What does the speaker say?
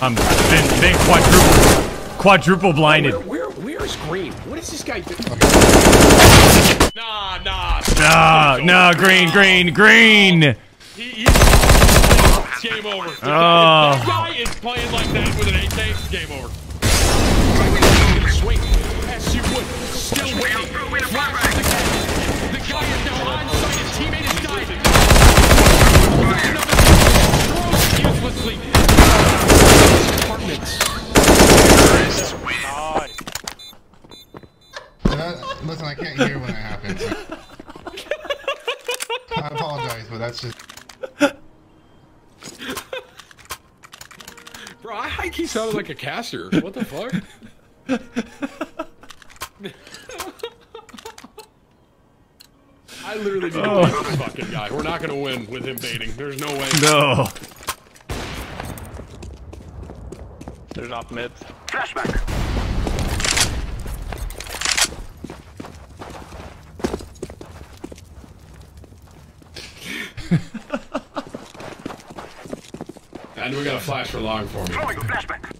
I'm been, been quadruple, quadruple blinded. Where, where, where's Green? What is this guy doing? Nah, nah. Nah, nah, green, green, green. He, he's game over. If Oh. that guy is playing like that with an 8 it's game over. Swing. As you would. Still waiting. That, listen, I can't hear when it happens. I apologize, but that's just. Bro, I think he sounded like a caster. What the fuck? I literally need to Oh. bait this fucking guy. We're not gonna win with him baiting. There's no way. No. There's off mid. And we got a flash for long for me.